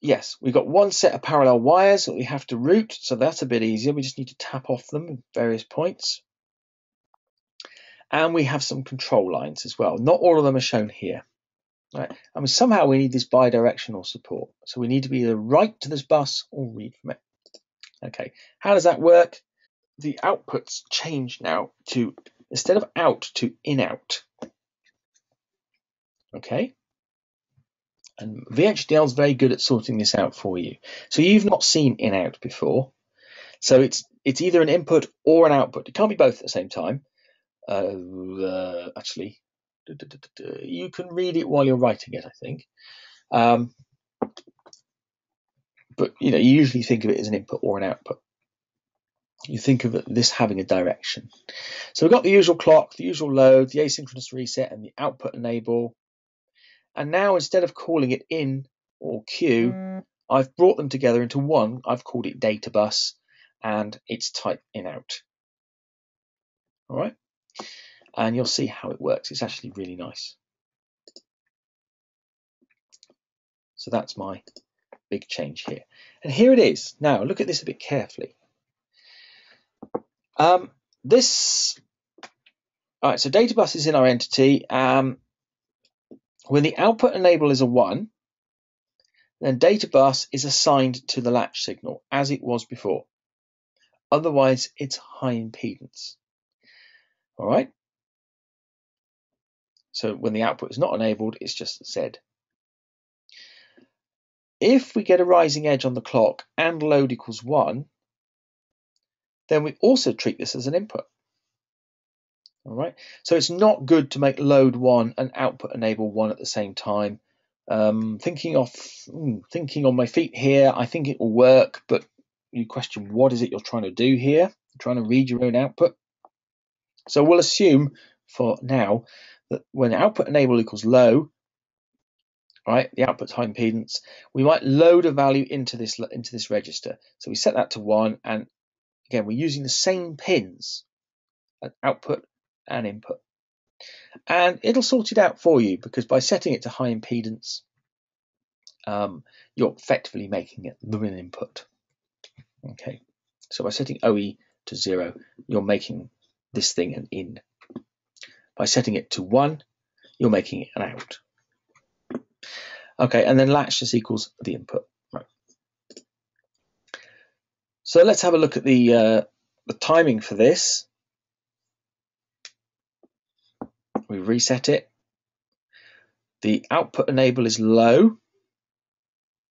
yes, we've got one set of parallel wires that we have to route, so that's a bit easier. We just need to tap off them at various points. And we have some control lines as well. Not all of them are shown here. Right. And somehow we need this bidirectional support. So we need to be either write to this bus or read from it. Okay, how does that work? The outputs change now to, instead of out, to in out. Okay, and VHDL is very good at sorting this out for you. So you've not seen in out before. So it's it's either an input or an output. It can't be both at the same time. Uh, uh, actually, you can read it while you're writing it, I think. Um, but you know, you usually think of it as an input or an output. You think of this having a direction. So we've got the usual clock, the usual load, the asynchronous reset, and the output enable. And now instead of calling it in or Q, mm. I've brought them together into one. I've called it data bus and it's type in out. All right. And you'll see how it works. It's actually really nice. So that's my big change here. And here it is. Now look at this a bit carefully. Um, this, all right, so data bus is in our entity. Um, when the output enable is a 1, then data bus is assigned to the latch signal as it was before. Otherwise, it's high impedance. All right. So when the output is not enabled, it's just Z. If we get a rising edge on the clock and load equals 1, then we also treat this as an input. All right, so it's not good to make load one and output enable one at the same time. Um, thinking off, hmm, thinking on my feet here, I think it will work, but you question what is it you're trying to do here? You're trying to read your own output. So we'll assume for now that when output enable equals low, right, the output's high impedance, we might load a value into this into this register. So we set that to one, and again we're using the same pins, output and input. And it'll sort it out for you because by setting it to high impedance, um, you're effectively making it the min input. Okay, so by setting OE to zero, you're making this thing an in. By setting it to one, you're making it an out. Okay, and then latch just equals the input. Right. So let's have a look at the uh, the timing for this. We reset it. The output enable is low.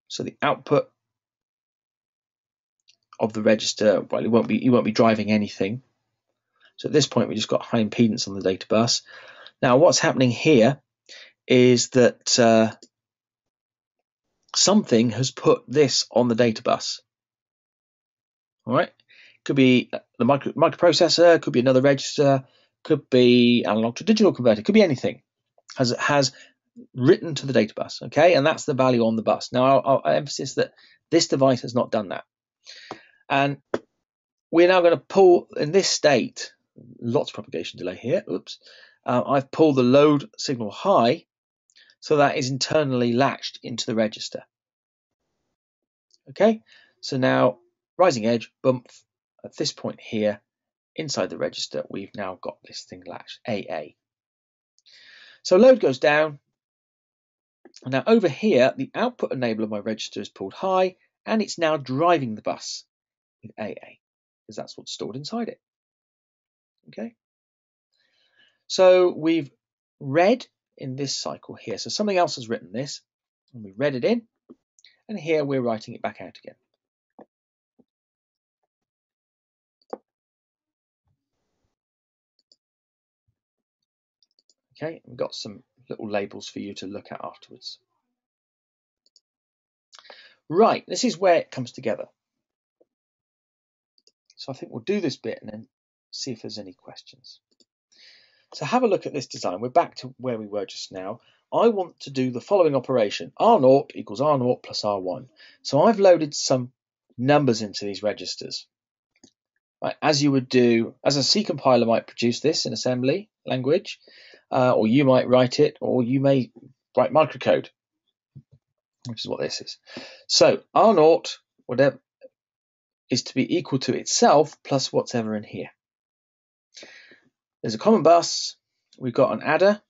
So the output of the register, well, it won't be you won't be driving anything. So at this point, we just got high impedance on the data bus. Now, what's happening here is that uh, something has put this on the data bus. All right, could be the micro, microprocessor, could be another register, could be analog to digital converter, could be anything. has has written to the data bus, okay, and that's the value on the bus. Now, I'll, I'll emphasize that this device has not done that, and we're now going to pull in this state. Lots of propagation delay here. Oops, uh, I've pulled the load signal high, so that is internally latched into the register. Okay, so now rising edge bump at this point here inside the register, we've now got this thing latched AA. So load goes down. Now over here, the output enable of my register is pulled high and it's now driving the bus with AA because that's what's stored inside it. Okay. So we've read in this cycle here. So something else has written this and we read it in and here we're writing it back out again. Okay, we've got some little labels for you to look at afterwards. Right, this is where it comes together. So I think we'll do this bit and then see if there's any questions. So have a look at this design. We're back to where we were just now. I want to do the following operation. R0 equals R0 plus R1. So I've loaded some numbers into these registers. Right, as you would do, as a C compiler might produce this in assembly language, uh, or you might write it, or you may write microcode, which is what this is. So R naught, whatever, is to be equal to itself plus whatever in here. There's a common bus, we've got an adder,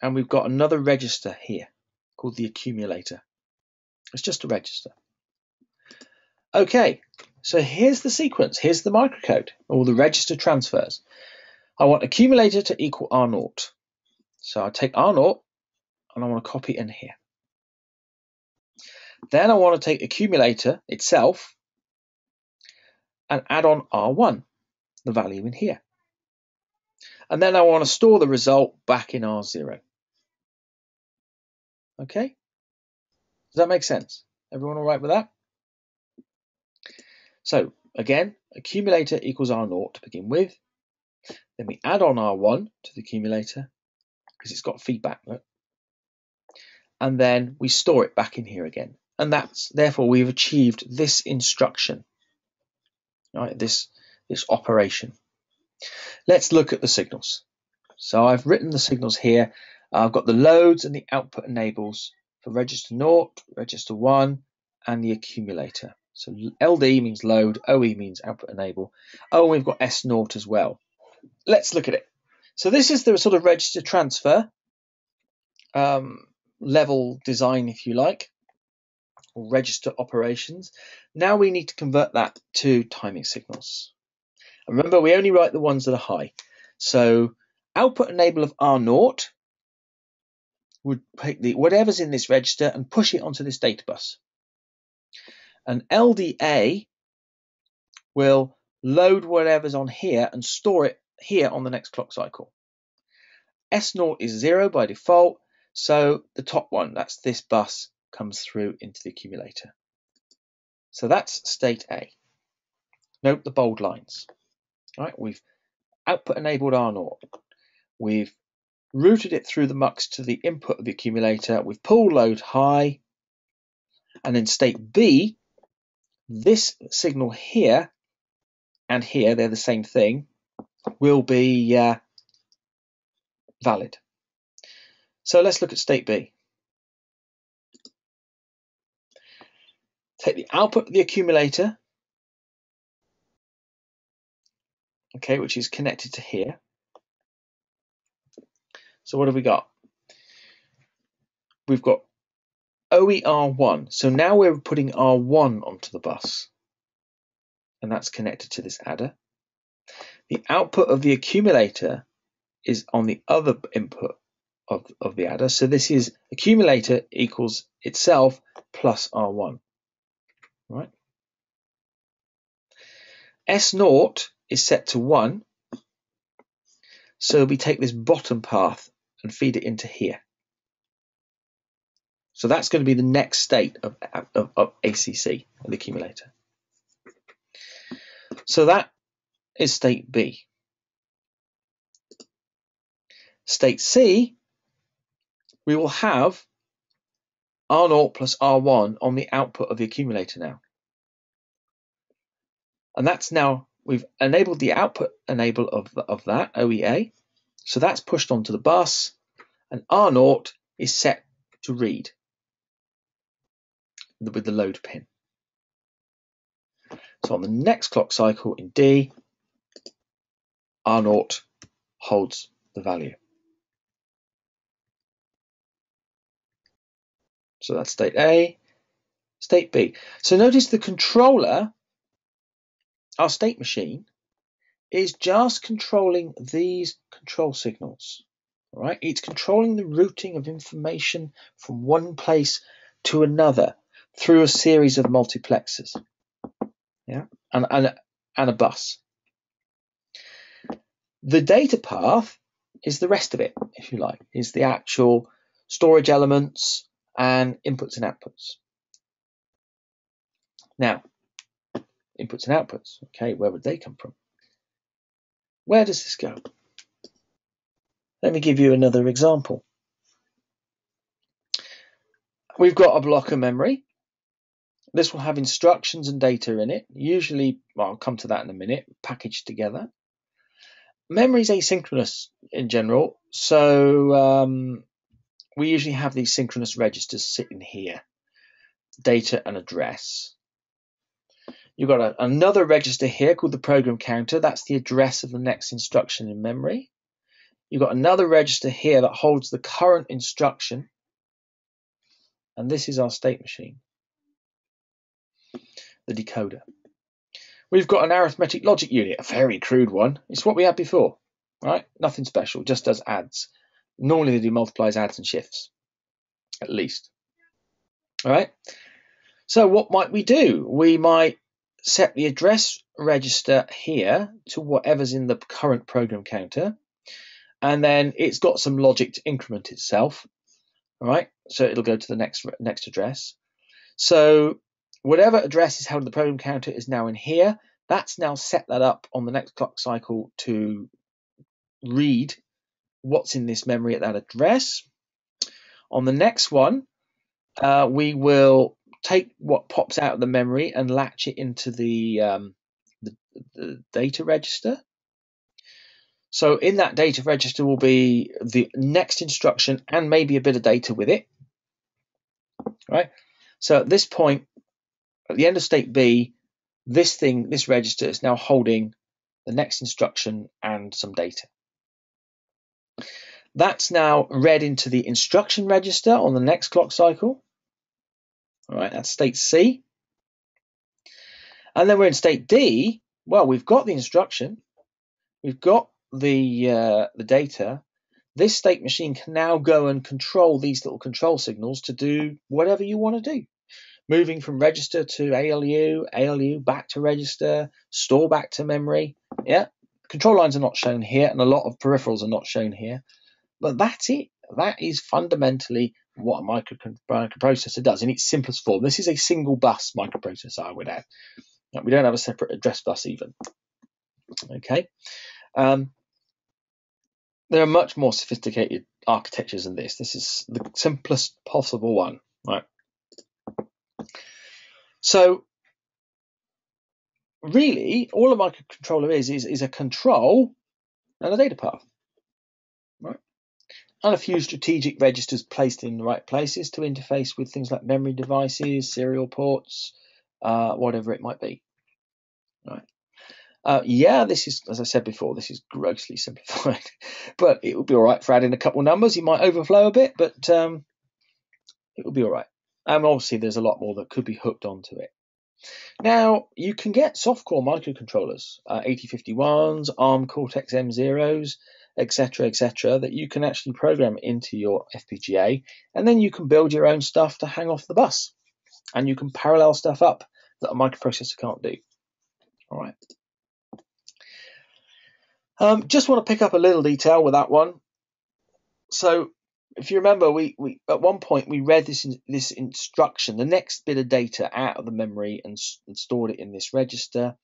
and we've got another register here called the accumulator. It's just a register. Okay, so here's the sequence. Here's the microcode, or the register transfers. I want accumulator to equal R naught. So I take R naught and I want to copy in here. Then I want to take accumulator itself and add on R1, the value in here. And then I want to store the result back in R0. Okay? Does that make sense? Everyone all right with that? So again, accumulator equals R0 to begin with. Then we add on R1 to the accumulator because it's got feedback. Look. And then we store it back in here again. And that's therefore we've achieved this instruction, right? This, this operation. Let's look at the signals. So I've written the signals here. I've got the loads and the output enables for register 0, register 1, and the accumulator. So LD means load, OE means output enable. Oh, and we've got S0 as well let's look at it. So this is the sort of register transfer um, level design, if you like, or register operations. Now we need to convert that to timing signals. And remember, we only write the ones that are high. So output enable of R0 would take the whatever's in this register and push it onto this data bus. And LDA will load whatever's on here and store it here on the next clock cycle. S0 is zero by default, so the top one, that's this bus, comes through into the accumulator. So that's state A. Note the bold lines. All right, we've output enabled R0. We've routed it through the mux to the input of the accumulator. We've pulled load high. And then state B, this signal here and here, they're the same thing will be uh, valid. So let's look at state B. Take the output of the accumulator, okay, which is connected to here. So what have we got? We've got OER1. So now we're putting R1 onto the bus. And that's connected to this adder. The output of the accumulator is on the other input of, of the adder. So this is accumulator equals itself plus R1. Right? S naught is set to 1. So we take this bottom path and feed it into here. So that's going to be the next state of, of, of ACC, the accumulator. So that is state B. state C, we will have R0 plus R1 on the output of the accumulator now. And that's now, we've enabled the output enable of, of that, OEA. So that's pushed onto the bus and R0 is set to read with the load pin. So on the next clock cycle in D, R0 holds the value. So that's state A, state B. So notice the controller, our state machine, is just controlling these control signals. All right, it's controlling the routing of information from one place to another through a series of multiplexers. Yeah, and, and, and a bus. The data path is the rest of it, if you like, is the actual storage elements and inputs and outputs. Now, inputs and outputs, okay, where would they come from? Where does this go? Let me give you another example. We've got a block of memory. This will have instructions and data in it, usually, well, I'll come to that in a minute, packaged together memory is asynchronous in general, so um, we usually have these synchronous registers sitting here, data and address. You've got a, another register here called the program counter. That's the address of the next instruction in memory. You've got another register here that holds the current instruction. And this is our state machine, the decoder. We've got an arithmetic logic unit, a very crude one. It's what we had before, right? Nothing special, just does adds. Normally they do multiplies, adds, and shifts, at least. All right. So what might we do? We might set the address register here to whatever's in the current program counter, and then it's got some logic to increment itself. All right. So it'll go to the next next address. So Whatever address is held in the program counter is now in here. That's now set that up on the next clock cycle to read what's in this memory at that address. On the next one, uh, we will take what pops out of the memory and latch it into the, um, the, the data register. So in that data register will be the next instruction and maybe a bit of data with it. Right. So at this point, at the end of state B, this thing, this register is now holding the next instruction and some data. That's now read into the instruction register on the next clock cycle. All right, that's state C. And then we're in state D. Well, we've got the instruction, we've got the uh, the data. This state machine can now go and control these little control signals to do whatever you want to do moving from register to ALU, ALU back to register, store back to memory. Yeah, control lines are not shown here, and a lot of peripherals are not shown here. But that's it. That is fundamentally what a microprocessor does in its simplest form. This is a single bus microprocessor, I would add. We don't have a separate address bus even. Okay. Um, there are much more sophisticated architectures than this. This is the simplest possible one, right? So really, all a microcontroller is, is is a control and a data path, right? And a few strategic registers placed in the right places to interface with things like memory devices, serial ports, uh, whatever it might be, right? Uh, yeah, this is, as I said before, this is grossly simplified, *laughs* but it would be all right for adding a couple numbers. You might overflow a bit, but um, it would be all right. And obviously, there's a lot more that could be hooked onto it. Now, you can get soft-core microcontrollers, uh, 8051s, ARM Cortex M0s, etc., etc., that you can actually program into your FPGA, and then you can build your own stuff to hang off the bus, and you can parallel stuff up that a microprocessor can't do. All right. Um, just want to pick up a little detail with that one. So if you remember, we, we at one point we read this in, this instruction, the next bit of data out of the memory and, and stored it in this register.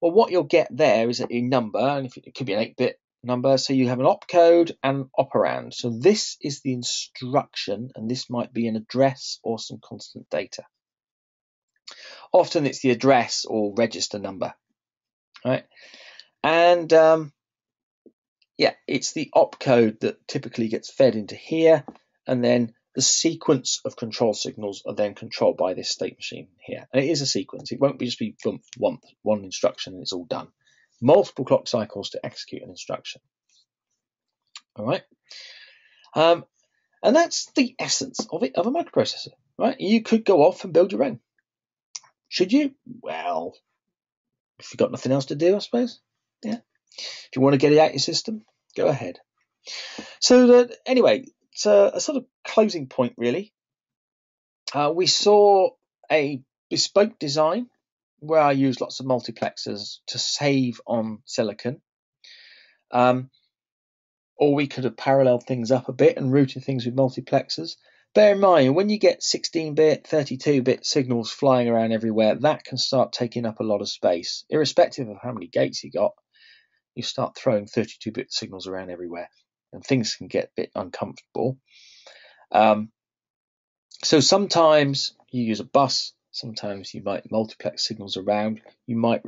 Well, what you'll get there is a, number, and if it, it could be an 8-bit number. So you have an opcode and an operand. So this is the instruction, and this might be an address or some constant data. Often it's the address or register number, right? And um, yeah, it's the opcode that typically gets fed into here, and then the sequence of control signals are then controlled by this state machine here. And it is a sequence. It won't be just be one, one instruction and it's all done. Multiple clock cycles to execute an instruction. All right. Um, and that's the essence of it, of a microprocessor, right? You could go off and build your own. Should you? Well, if you've got nothing else to do, I suppose. Yeah. If you want to get it out your system, go ahead. So that anyway, it's a, a sort of closing point, really. Uh, we saw a bespoke design where I used lots of multiplexers to save on silicon. Um, or we could have paralleled things up a bit and routed things with multiplexers. Bear in mind, when you get 16-bit, 32-bit signals flying around everywhere, that can start taking up a lot of space. Irrespective of how many gates you got, you start throwing 32-bit signals around everywhere and things can get a bit uncomfortable. Um, so sometimes you use a bus, sometimes you might multiplex signals around, you might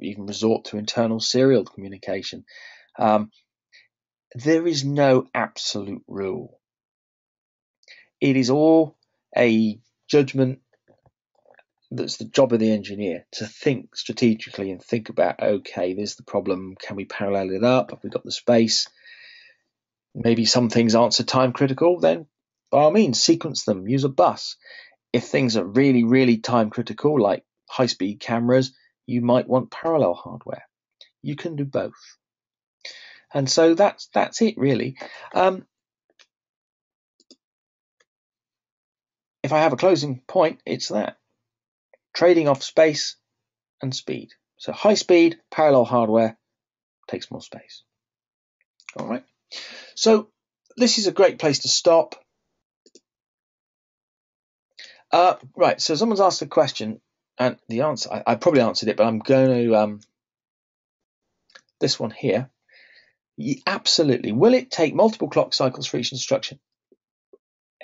even resort to internal serial communication. Um, there is no absolute rule. It is all a judgment that's the job of the engineer to think strategically and think about okay, there's the problem. Can we parallel it up? Have we got the space? maybe some things aren't so time critical, then by all means sequence them, use a bus. If things are really, really time critical, like high speed cameras, you might want parallel hardware. You can do both. And so that's that's it really. Um, if I have a closing point, it's that trading off space and speed. So high speed parallel hardware takes more space. All right. So this is a great place to stop. Uh, right, so someone's asked a question, and the answer I, I probably answered it, but I'm going to um, this one here. absolutely. Will it take multiple clock cycles for each instruction?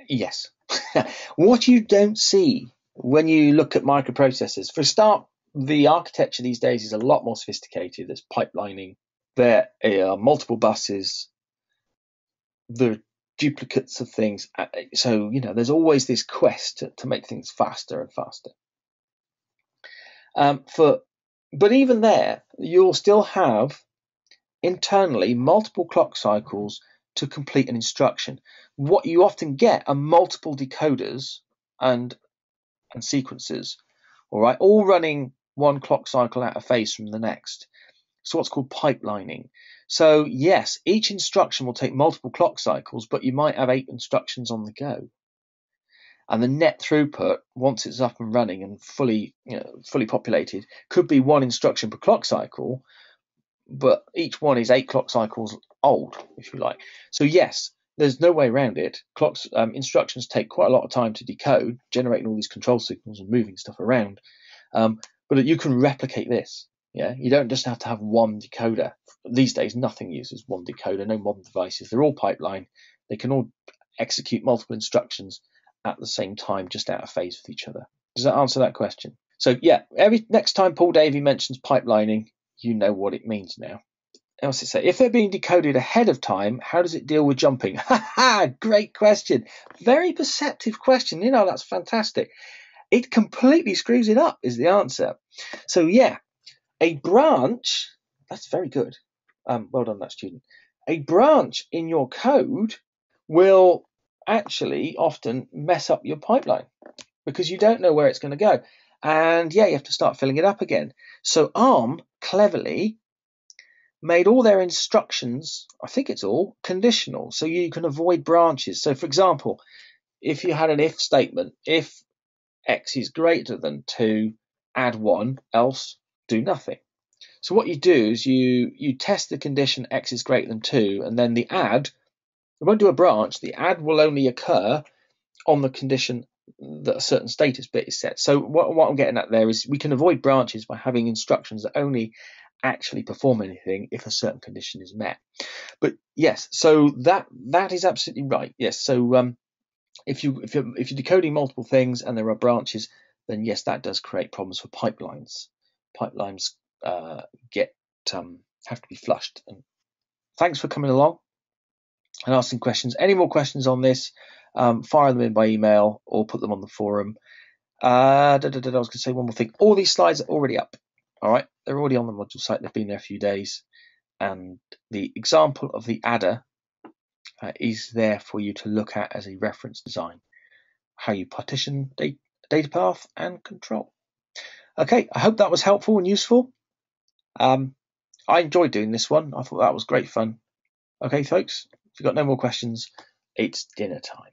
Yes. *laughs* what you don't see when you look at microprocessors, for a start, the architecture these days is a lot more sophisticated. There's pipelining, there are multiple buses, there are duplicates of things. Uh, so, you know, there's always this quest to, to make things faster and faster. Um, for, but even there, you'll still have internally multiple clock cycles to complete an instruction. What you often get are multiple decoders and and sequences, all right, all running one clock cycle out of phase from the next. So what's called pipelining. So yes, each instruction will take multiple clock cycles, but you might have eight instructions on the go. And the net throughput, once it's up and running and fully, you know, fully populated, could be one instruction per clock cycle, but each one is eight clock cycles old, if you like. So yes, there's no way around it. Clocks um, instructions take quite a lot of time to decode, generating all these control signals and moving stuff around. Um, but you can replicate this. Yeah, you don't just have to have one decoder. These days, nothing uses one decoder. No modern devices. They're all pipeline. They can all execute multiple instructions at the same time, just out of phase with each other. Does that answer that question? So yeah, every next time Paul Davy mentions pipelining, you know what it means now. Else it say, if they're being decoded ahead of time, how does it deal with jumping? *laughs* Ha ha! Great question. Very perceptive question. You know that's fantastic. It completely screws it up. Is the answer. So yeah, a branch, that's very good. Um, well done, that student. A branch in your code will actually often mess up your pipeline because you don't know where it's going to go. And yeah, you have to start filling it up again. So ARM cleverly made all their instructions, I think it's all, conditional. So you can avoid branches. So for example, if you had an if statement, if x is greater than 2, add 1, else do nothing. So what you do is you you test the condition x is greater than 2 and then the add, it won't do a branch, the add will only occur on the condition that a certain status bit is set. So what, what I'm getting at there is we can avoid branches by having instructions that only actually perform anything if a certain condition is met. But yes, so that that is absolutely right. Yes, so um, if you if you're if you're decoding multiple things and there are branches, then yes, that does create problems for pipelines. Pipelines uh, get um, have to be flushed. And thanks for coming along and asking questions. Any more questions on this? Um, fire them in by email or put them on the forum. Uh, da, da, da, I was going to say one more thing. All these slides are already up. All right, they're already on the module site. They've been there a few days, and the example of the adder uh, is there for you to look at as a reference design. How you partition data, data path and control. Okay, I hope that was helpful and useful. Um, I enjoyed doing this one. I thought that was great fun. Okay, folks, if you've got no more questions, it's dinner time.